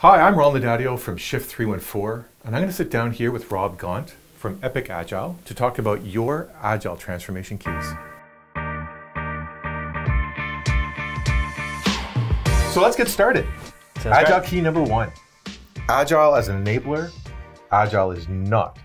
Hi, I'm Ron Laudadio from Shift 314, and I'm going to sit down here with Rob Gaunt from Epic Agile to talk about your Agile transformation keys. So let's get started. Sounds Agile great. key number one Agile as an enabler, Agile is not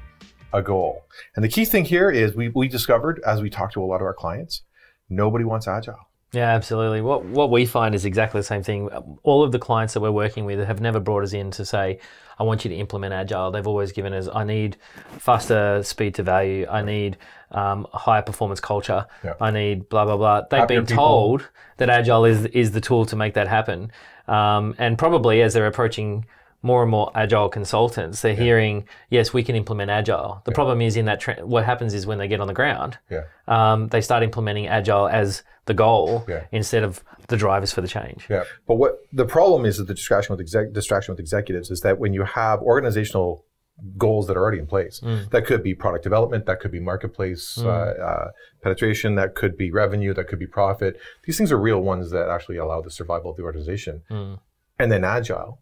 a goal. And the key thing here is we, we discovered as we talked to a lot of our clients, nobody wants Agile. Yeah, absolutely. What what we find is exactly the same thing. All of the clients that we're working with have never brought us in to say, "I want you to implement agile." They've always given us, "I need faster speed to value. I need um, higher performance culture. Yeah. I need blah blah blah." They've Happier been people. told that agile is is the tool to make that happen, um, and probably as they're approaching more and more agile consultants, they're hearing, "Yes, we can implement agile." The problem is in that tra- what happens is when they get on the ground, Yeah. um, they start implementing agile as the goal Yeah. instead of the drivers for the change. Yeah, but what the problem is that the distraction with exec, distraction with executives is that when you have organizational goals that are already in place, that could be product development, that could be marketplace uh, uh, penetration, that could be revenue, that could be profit. These things are real ones that actually allow the survival of the organization. And then agile,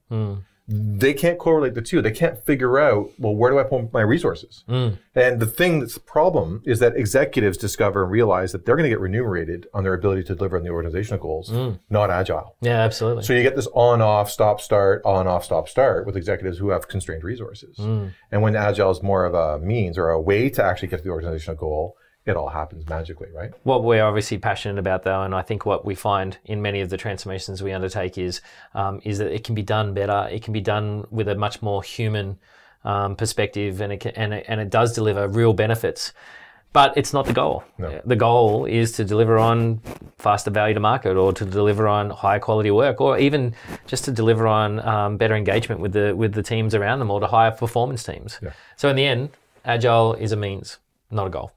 they can't correlate the two. They can't figure out well where do I put my resources. Mm. And the thing that's the problem is that executives discover and realize that they're going to get remunerated on their ability to deliver on the organizational goals, mm. not agile. Yeah, absolutely. So you get this on off stop start on off stop start with executives who have constrained resources. Mm. And when agile is more of a means or a way to actually get to the organizational goal, it all happens magically, right? what we're obviously passionate about, though, and I think what we find in many of the transformations we undertake is um, is that it can be done better. It can be done with a much more human um, perspective, and it can, and it, and it does deliver real benefits. But it's not the goal. The goal is to deliver on faster value to market, or to deliver on higher quality work, or even just to deliver on um, better engagement with the with the teams around them, or to higher performance teams. So in the end, agile is a means, not a goal.